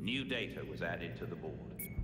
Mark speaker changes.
Speaker 1: New data was added to the board.